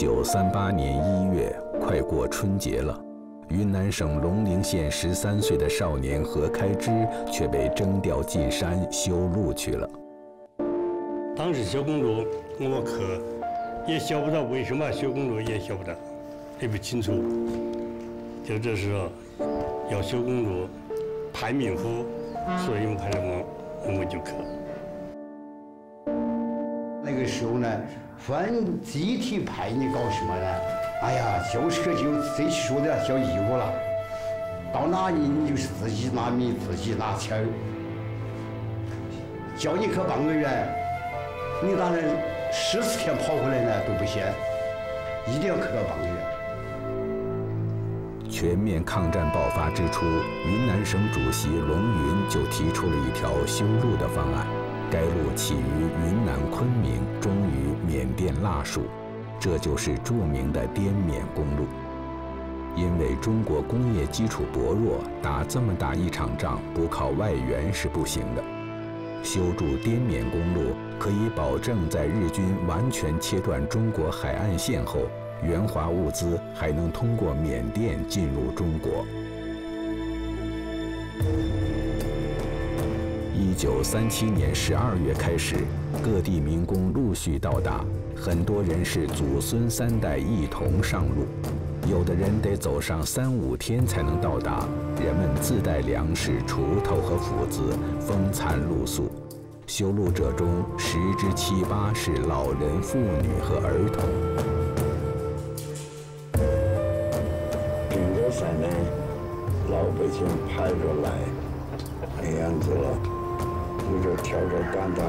一九三八年一月，快过春节了，云南省龙陵县十三岁的少年何开枝却被征调进山修路去了。当时修公路，我去也晓不到为什么修公路，也晓不到，也不清楚。就这时候要修公路，派民夫，所以我派了我，我就去。那个时候呢，分集体派你搞什么呢？哎呀，就是个就这说的叫义务了。到哪里你就是自己拿米，自己拿钱。叫你去半个月，你当然十四天跑回来呢都不行，一定要去到半个月。全面抗战爆发之初，云南省主席龙云就提出了一条修路的方案。该路起于云南昆明，终于缅甸腊戍，这就是著名的滇缅公路。因为中国工业基础薄弱，打这么大一场仗不靠外援是不行的。修筑滇缅公路，可以保证在日军完全切断中国海岸线后，援华物资还能通过缅甸进入中国。一九三七年十二月开始，各地民工陆续到达，很多人是祖孙三代一同上路，有的人得走上三五天才能到达。人们自带粮食、锄头和斧子，风餐露宿。修路者中十之七八是老人、妇女和儿童。顶着山呢，老百姓排着来，那样子了。就挑着担子，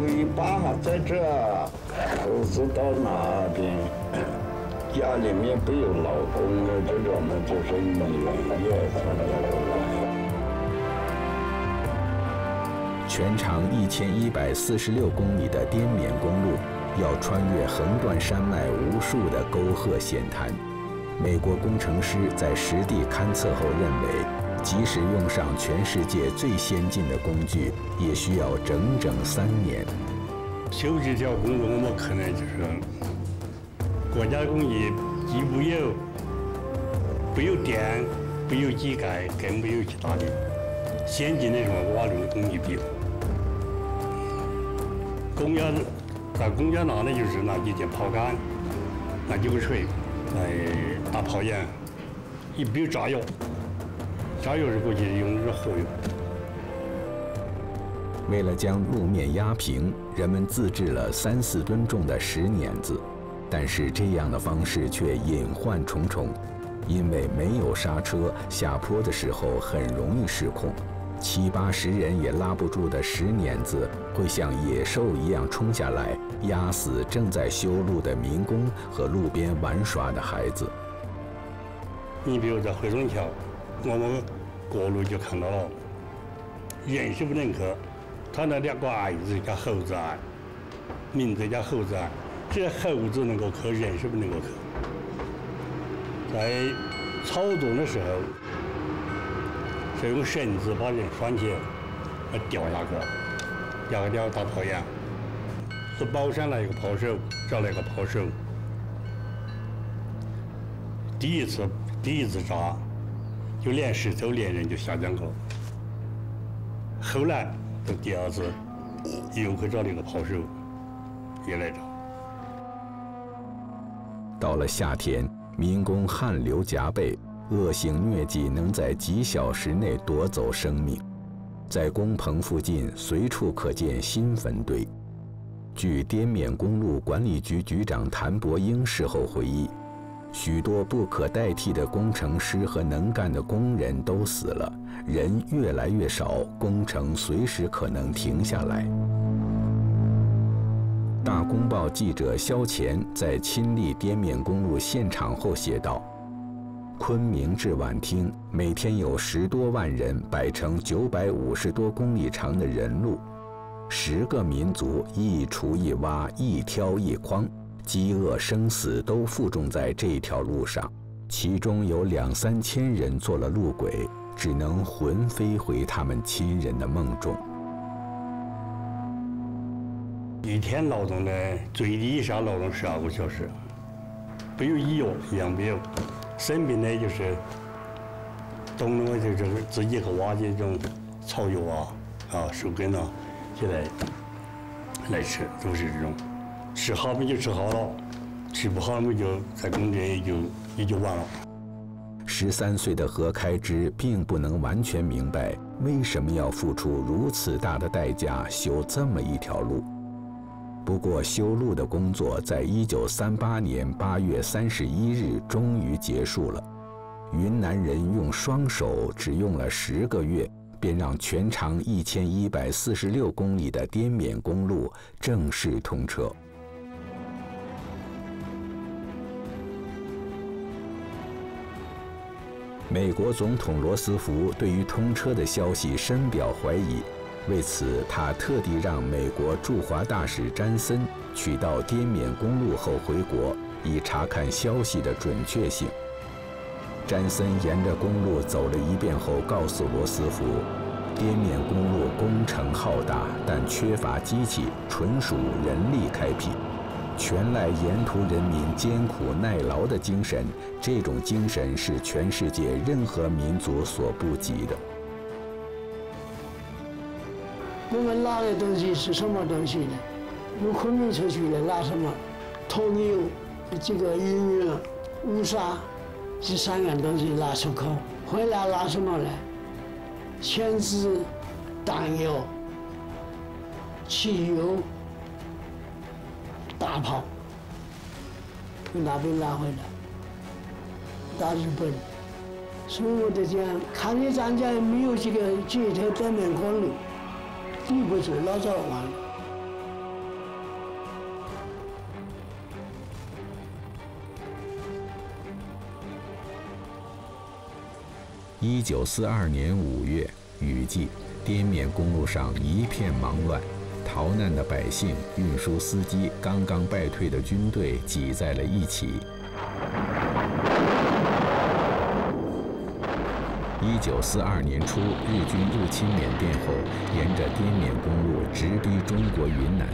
尾巴在这，猴子到那边，家里面不有老公的这种呢，就是医院也参加过来。全长一千一百四十六公里的滇缅公路，要穿越横断山脉无数的沟壑险滩。美国工程师在实地勘测后认为。即使用上全世界最先进的工具，也需要整整三年。修这条公路，我们可能就是国家工艺既不有，不有电，不有机盖，更没有其他的先进的什么挖路工具比。公家在公家那呢，就是拿几件炮杆，拿几个锤来打炮眼，也没有炸药。加油是估计用的是火用。为了将路面压平，人们自制了三四吨重的石碾子，但是这样的方式却隐患重重，因为没有刹车，下坡的时候很容易失控，七八十人也拉不住的石碾子会像野兽一样冲下来，压死正在修路的民工和路边玩耍的孩子。你比如在回龙桥。我们过路就看到了，人是不能去，他那两个儿子叫猴子啊，名字叫猴子矮，这猴子能够去，人是不能够去。在操作的时候，是用绳子把人拴起，来掉下去，掉掉打炮眼。是宝山来一个炮手，找了一个炮手，第一次第一次炸。就连石头连人就下降了。后来到第二次又去找那个炮手，也来找。到了夏天，民工汗流浃背，恶性疟疾能在几小时内夺走生命。在工棚附近，随处可见新坟堆。据滇缅公路管理局局长谭伯英事后回忆。许多不可代替的工程师和能干的工人都死了，人越来越少，工程随时可能停下来。大公报记者肖乾在亲历滇缅公路现场后写道：“昆明至畹町每天有十多万人摆成九百五十多公里长的人路，十个民族一锄一挖，一挑一筐。”饥饿、生死都负重在这条路上，其中有两三千人做了路鬼，只能魂飞回他们亲人的梦中。一天劳动呢，最低下劳动十二个小时，没有医药，一样没有。生病呢，就是懂了就就是自己去挖这种草药啊、啊树根啊，起来来吃，都是这种。吃好嘛就吃好了，吃不好嘛就在工地也就也就完了。十三岁的何开之并不能完全明白为什么要付出如此大的代价修这么一条路。不过，修路的工作在一九三八年八月三十一日终于结束了。云南人用双手只用了十个月，便让全长一千一百四十六公里的滇缅公路正式通车。美国总统罗斯福对于通车的消息深表怀疑，为此他特地让美国驻华大使詹森取到滇缅公路后回国，以查看消息的准确性。詹森沿着公路走了一遍后，告诉罗斯福，滇缅公路工程浩大，但缺乏机器，纯属人力开辟。全赖沿途人民艰苦耐劳的精神，这种精神是全世界任何民族所不及的。我们拉的东西是什么东西呢？由昆明出去的拉什么？铜牛、这个银元、乌沙，这三样东西拉出口，回来拉什么呢？枪支、弹药、汽油。大炮从那边拿回来，打日本，所以我就讲，抗日战争没有这个这条滇缅公路，抵不住老早完。一九四二年五月，雨季，滇缅公路上一片忙乱。逃难的百姓、运输司机、刚刚败退的军队挤在了一起。一九四二年初，日军入侵缅甸后，沿着滇缅公路直逼中国云南。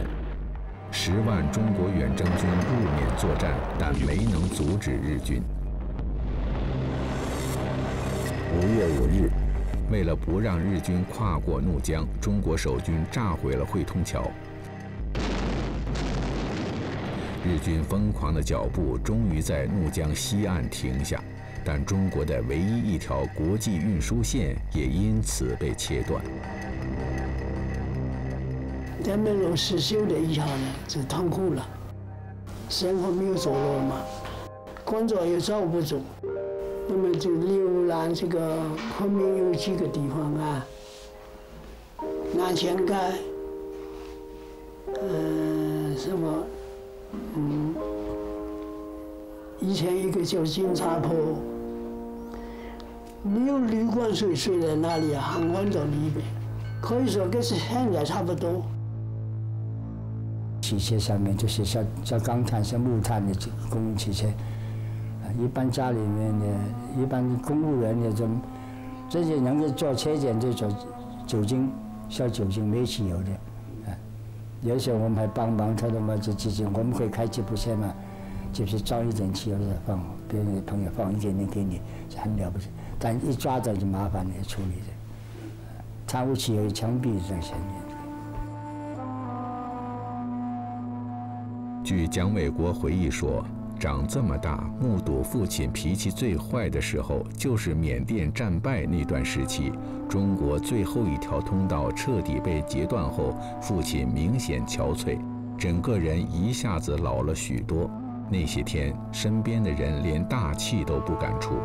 十万中国远征军入缅作战，但没能阻止日军。五月五日。为了不让日军跨过怒江，中国守军炸毁了汇通桥。日军疯狂的脚步终于在怒江西岸停下，但中国的唯一一条国际运输线也因此被切断。滇缅路失修的一下呢，就痛苦了，生活没有着落嘛，工作也找不着。那么就浏览这个昆明有几个地方啊，南千街，嗯，什么，嗯，以前一个叫警察坡，没有旅馆睡，睡在哪里啊？航湾到里边，可以说跟现在差不多。汽车上面就是像像钢炭、像木炭的这公共汽车。一般家里面的，一般公务员那种，这些能够做车检，就做酒精、消酒精、没汽油的，啊，有时候我们还帮忙他的嘛，就直接我们可以开吉普车嘛，就是装一点汽油再放，别人的朋友放一点点给你，很了不起。但一抓到就麻烦了，处理的，贪污汽油、枪毙这些。据蒋伟国回忆说。长这么大，目睹父亲脾气最坏的时候，就是缅甸战败那段时期。中国最后一条通道彻底被截断后，父亲明显憔悴，整个人一下子老了许多。那些天，身边的人连大气都不敢出。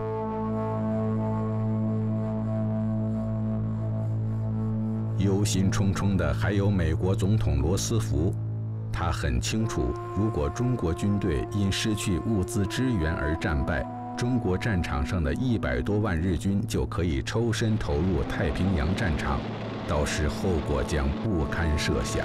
忧心忡忡的还有美国总统罗斯福。他很清楚，如果中国军队因失去物资支援而战败，中国战场上的一百多万日军就可以抽身投入太平洋战场，到时后果将不堪设想。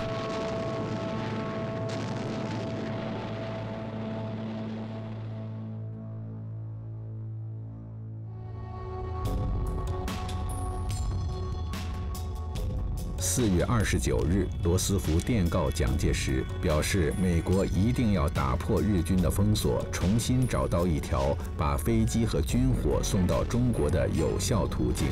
四月二十九日，罗斯福电告蒋介石，表示美国一定要打破日军的封锁，重新找到一条把飞机和军火送到中国的有效途径。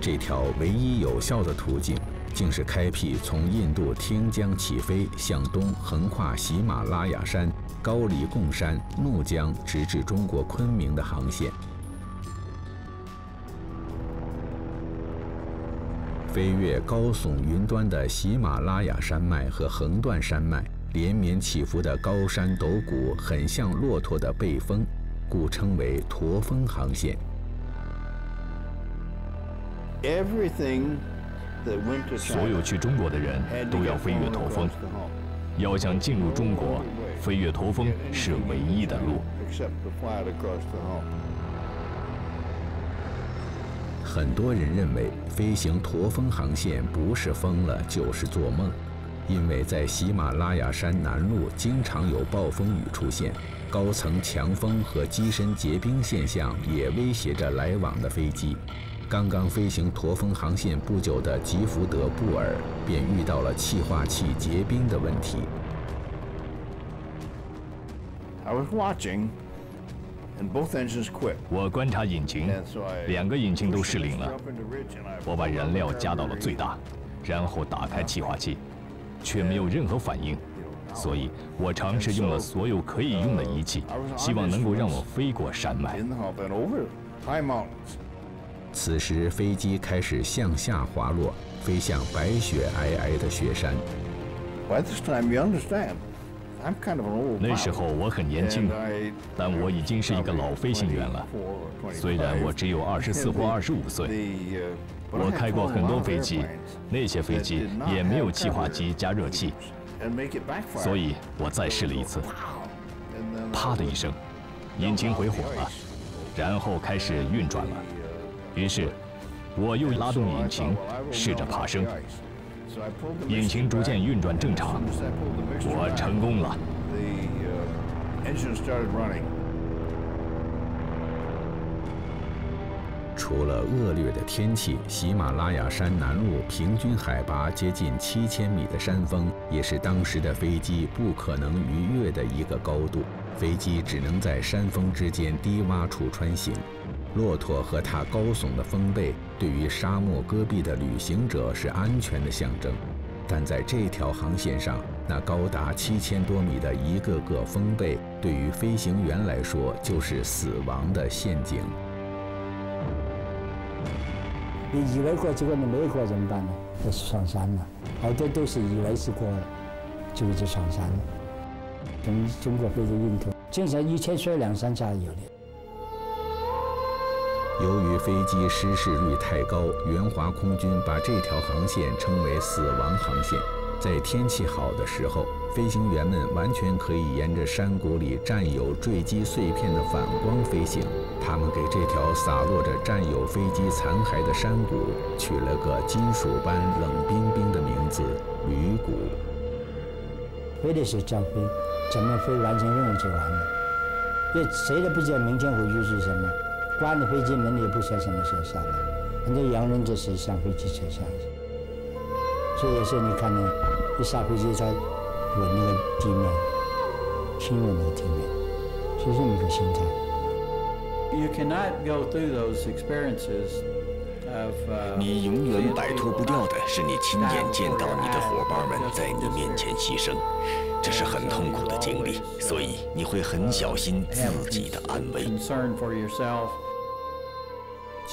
这条唯一有效的途径，竟是开辟从印度汀江起飞，向东横跨喜马拉雅山。高黎贡山、怒江，直至中国昆明的航线。飞越高耸云端的喜马拉雅山脉和横断山脉，连绵起伏的高山陡谷，很像骆驼的背风，故称为驼峰航线。所有去中国的人都要飞越驼峰。要想进入中国，飞越驼峰是唯一的路。很多人认为飞行驼峰航线不是疯了就是做梦，因为在喜马拉雅山南麓经常有暴风雨出现，高层强风和机身结冰现象也威胁着来往的飞机。刚刚飞行驼峰航线不久的吉福德布尔便遇到了气化器结冰的问题。我观察引擎，两个引擎都失灵了。我把燃料加到了最大，然后打开气化器，却没有任何反应。所以我尝试用了所有可以用的仪器，希望能够让我飞过山脉。此时，飞机开始向下滑落，飞向白雪皑皑的雪山。那时候我很年轻，但我已经是一个老飞行员了。虽然我只有二十四或二十五岁，我开过很多飞机，那些飞机也没有气化机加热器，所以我再试了一次。啪的一声，引擎回火了，然后开始运转了。于是，我又拉动引擎，试着爬升。引擎逐渐运转正常，我成功了。除了恶劣的天气，喜马拉雅山南麓平均海拔接近七千米的山峰，也是当时的飞机不可能逾越的一个高度。飞机只能在山峰之间低洼处穿行。骆驼和它高耸的峰背，对于沙漠戈壁的旅行者是安全的象征，但在这条航线上，那高达七千多米的一个个峰背，对于飞行员来说就是死亡的陷阱。你以为过，结果你没过怎么办呢？就是上山了，好多都是以为是过了，结果就上山了。从中国飞的运动，经常一天摔两三架有的。由于飞机失事率太高，援华空军把这条航线称为“死亡航线”。在天气好的时候，飞行员们完全可以沿着山谷里占有坠机碎片的反光飞行。他们给这条洒落着占有飞机残骸的山谷取了个金属般冷冰冰的名字——铝谷。飞的是照飞，怎么飞完成任务就完了。因为谁都不知道明天回去是什么。关了飞机门，也不晓得什么时候下来。很多洋人就是上飞机才下去，所以有时候你看呢，一下飞机他吻那个地面，亲吻那个地面，是这么一个心态。你永远摆脱不掉的是你亲眼见到你的伙伴们在你面前牺牲，这是很痛苦的经历，所以你会很小心自己的安危。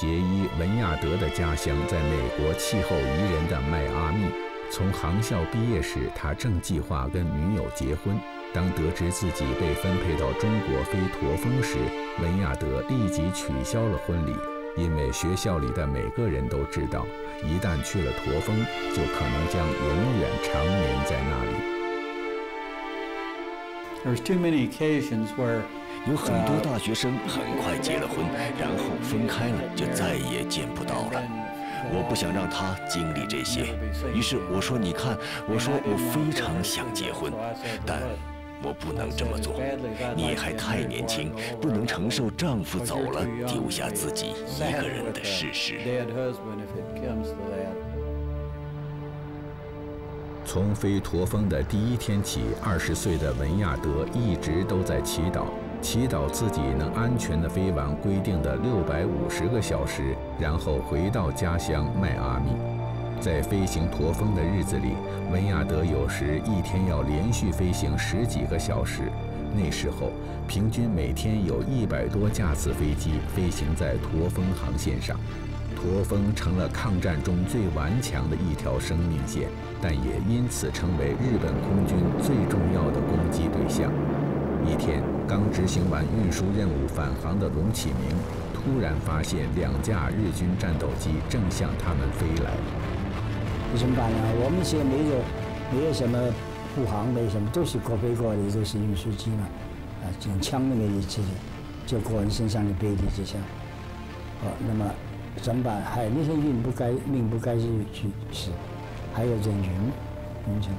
杰伊·文亚德的家乡在美国气候宜人的迈阿密。从航校毕业时，他正计划跟女友结婚。当得知自己被分配到中国飞驼峰时，文亚德立即取消了婚礼，因为学校里的每个人都知道，一旦去了驼峰，就可能将永远长眠在那里。There's too many occasions where 有很多大学生很快结了婚，然后分开了，就再也见不到了。我不想让他经历这些，于是我说：“你看，我说我非常想结婚，但我不能这么做。你还太年轻，不能承受丈夫走了，丢下自己一个人的事实。从飞驼峰的第一天起，二十岁的文亚德一直都在祈祷，祈祷自己能安全地飞完规定的六百五十个小时，然后回到家乡迈阿密。在飞行驼峰的日子里，文亚德有时一天要连续飞行十几个小时。那时候，平均每天有一百多架次飞机飞行在驼峰航线上。驼峰成了抗战中最顽强的一条生命线，但也因此成为日本空军最重要的攻击对象。一天，刚执行完运输任务返航的龙启明，突然发现两架日军战斗机正向他们飞来。怎么办呢？我们现在没有，没有什么护航，没什么，都是各飞各的，都是运输机嘛。啊，连枪都没力气的，就个人身上的背的这些。哦，那么。怎么办？还有那些运不该命不该去去死，还有人云云层，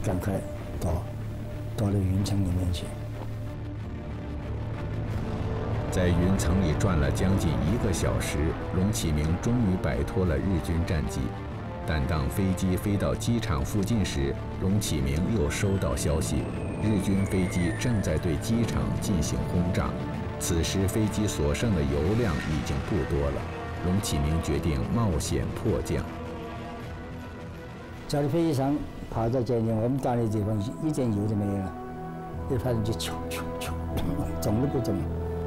赶快到到了云层里面去。在云层里转了将近一个小时，龙启明终于摆脱了日军战机。但当飞机飞到机场附近时，龙启明又收到消息，日军飞机正在对机场进行轰炸。此时飞机所剩的油量已经不多了。龙启明决定冒险迫降。在飞机上跑到这里，我们到那地方一点油都没有了，一发动机咻咻咻，动都不动。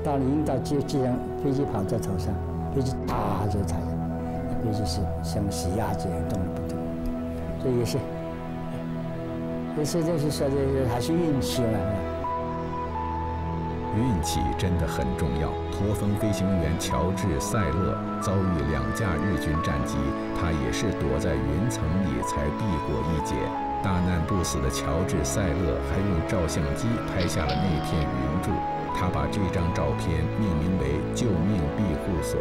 到了引导机机上，飞机跑在头上，飞机啪就踩了，飞机是像洗鸭子一样动都不动。这也是，也是就是说的还是运气嘛。运气真的很重要。驼峰飞行员乔治·塞勒遭遇两架日军战机，他也是躲在云层里才避过一劫。大难不死的乔治·塞勒还用照相机拍下了那片云柱，他把这张照片命名为“救命庇护所”。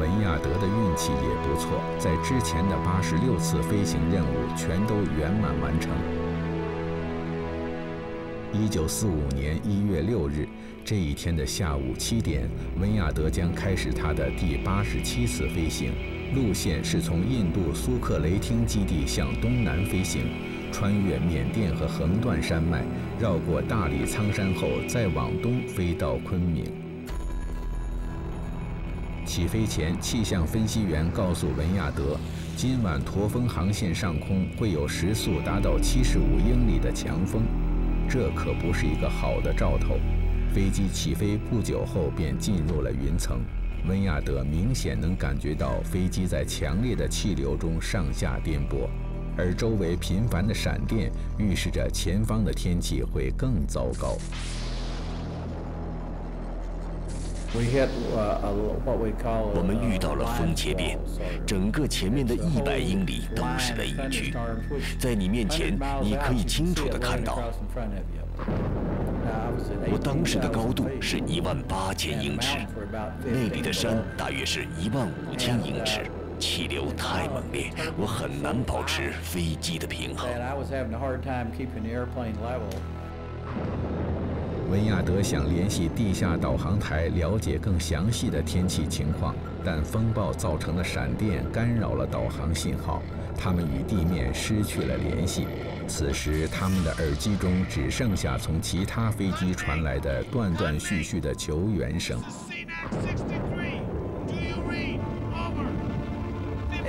文亚德的运气也不错，在之前的八十六次飞行任务全都圆满完成。一九四五年一月六日，这一天的下午七点，温亚德将开始他的第八十七次飞行。路线是从印度苏克雷汀基地向东南飞行，穿越缅甸和横断山脉，绕过大理苍山后，再往东飞到昆明。起飞前，气象分析员告诉文亚德，今晚驼峰航线上空会有时速达到七十五英里的强风。这可不是一个好的兆头。飞机起飞不久后便进入了云层，温亚德明显能感觉到飞机在强烈的气流中上下颠簸，而周围频繁的闪电预示着前方的天气会更糟糕。我们遇到了风切变，整个前面的一百英里都是雷雨区，在你面前，你可以清楚地看到。我当时的高度是一万八千英尺，那里的山大约是一万五千英尺，气流太猛烈，我很难保持飞机的平衡。文亚德想联系地下导航台了解更详细的天气情况，但风暴造成的闪电干扰了导航信号，他们与地面失去了联系。此时，他们的耳机中只剩下从其他飞机传来的断断续续的求援声。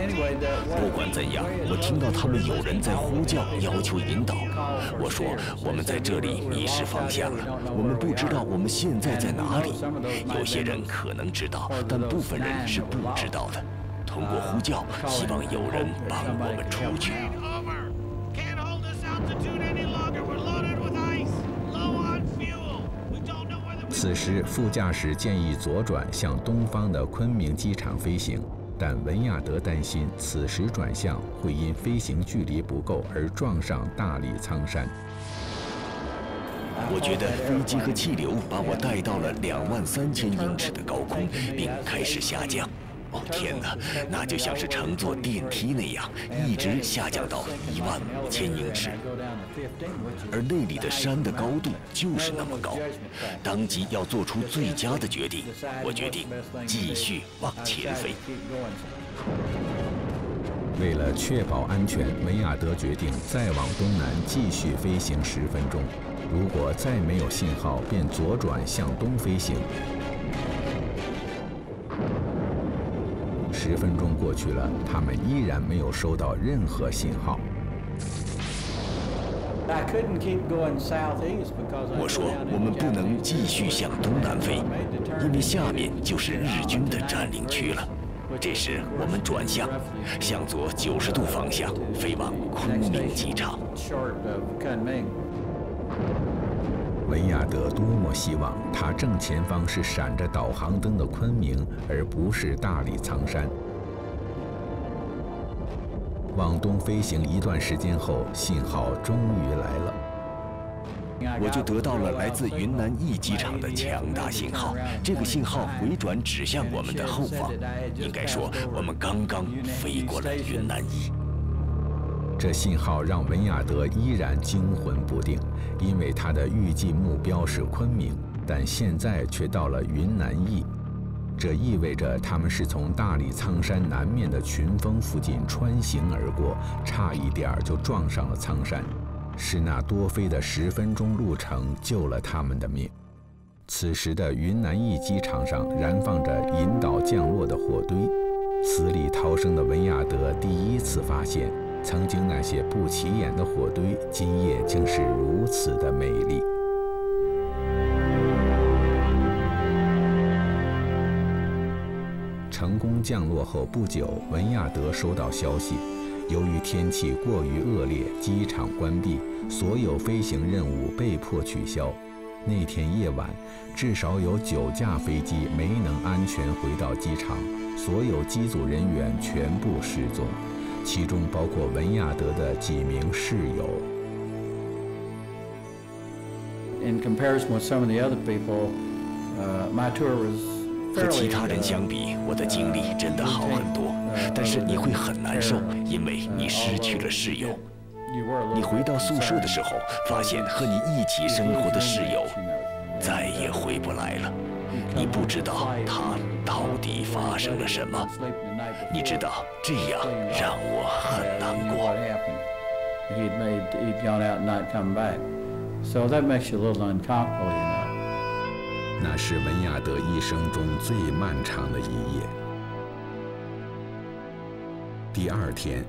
不管怎样，我听到他们有人在呼叫，要求引导。我说：“我们在这里迷失方向了，我们不知道我们现在在哪里。有些人可能知道，但部分人是不知道的。通过呼叫，希望有人帮我们出去。”此时，副驾驶建议左转向东方的昆明机场飞行。但文亚德担心，此时转向会因飞行距离不够而撞上大理苍山。我觉得飞机和气流把我带到了两万三千英尺的高空，并开始下降。哦天哪，那就像是乘坐电梯那样，一直下降到一万五千英尺。而那里的山的高度就是那么高，当即要做出最佳的决定。我决定继续往前飞。为了确保安全，梅亚德决定再往东南继续飞行十分钟。如果再没有信号，便左转向东飞行。十分钟过去了，他们依然没有收到任何信号。我说，我们不能继续向东南飞，因为下面就是日军的占领区了。这时，我们转向，向左九十度方向飞往昆明机场。文亚德多么希望他正前方是闪着导航灯的昆明，而不是大理苍山。往东飞行一段时间后，信号终于来了。我就得到了来自云南驿机场的强大信号。这个信号回转指向我们的后方，应该说我们刚刚飞过了云南驿。这信号让文亚德依然惊魂不定，因为他的预计目标是昆明，但现在却到了云南驿。这意味着他们是从大理苍山南面的群峰附近穿行而过，差一点就撞上了苍山。是那多飞的十分钟路程救了他们的命。此时的云南驿机场上燃放着引导降落的火堆，死里逃生的文亚德第一次发现，曾经那些不起眼的火堆，今夜竟是如此的美丽。成功降落后不久，文亚德收到消息，由于天气过于恶劣，机场关闭，所有飞行任务被迫取消。那天夜晚，至少有九架飞机没能安全回到机场，所有机组人员全部失踪，其中包括文亚德的几名室友。In comparison with some of the other people, my tour was. 和其他人相比，我的经历真的好很多。但是你会很难受，因为你失去了室友。你回到宿舍的时候，发现和你一起生活的室友再也回不来了。你不知道他到底发生了什么。你知道，这样让我很难过。那是文亚德一生中最漫长的一夜。第二天。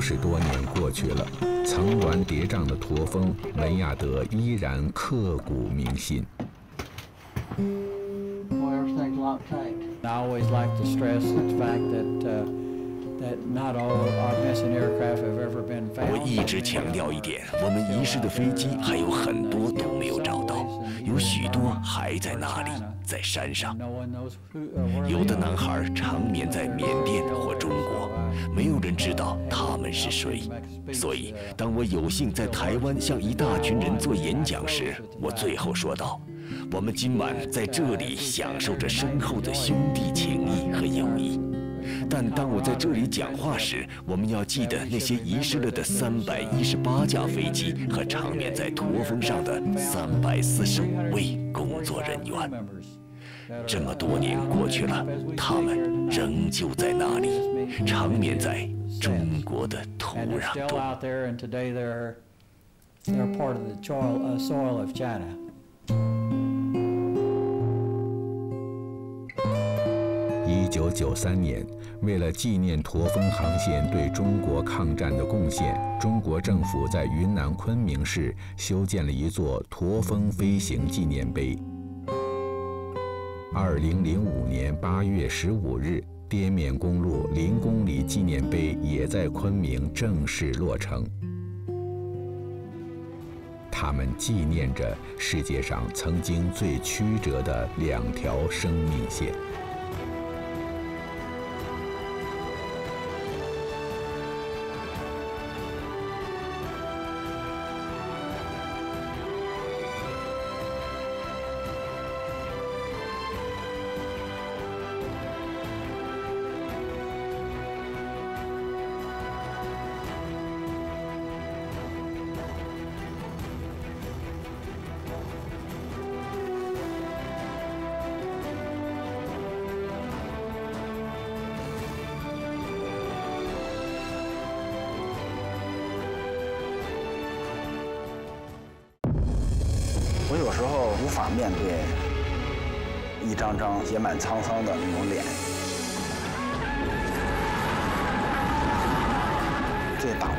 十多年过去了，层峦叠嶂的驼峰，文亚德依然刻骨铭心。Well, everything's locked tight. I always like to stress the fact that uh, that not all our missing aircraft have ever been found. 我一直强调一点，我们遗失的飞机还有很多都没有找到，有许多还在那里，在山上。有的男孩长眠在缅甸或中国，没有人知道他们是谁。所以，当我有幸在台湾向一大群人做演讲时，我最后说道：“我们今晚在这里享受着深厚的兄弟情谊和友谊。但当我在这里讲话时，我们要记得那些遗失了的三百一十八架飞机和长眠在驼峰上的三百四十五位工作人员。”这么多年过去了，他们仍旧在那里，长眠在中国的土 and they're 壤 still 中。一九九三年，为了纪念驼峰航线对中国抗战的贡献，中国政府在云南昆明市修建了一座驼峰飞行纪念碑。二零零五年八月十五日，滇缅公路零公里纪念碑也在昆明正式落成。他们纪念着世界上曾经最曲折的两条生命线。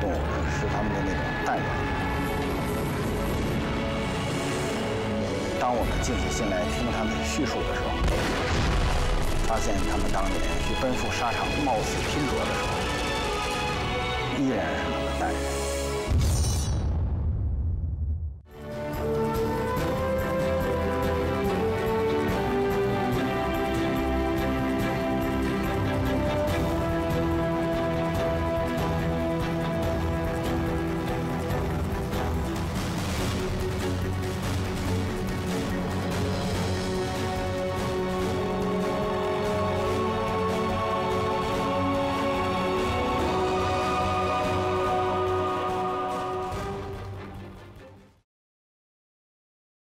动物是他们的那种淡然。当我们静下心来听他们叙述的时候，发现他们当年去奔赴沙场、冒死拼搏的时候，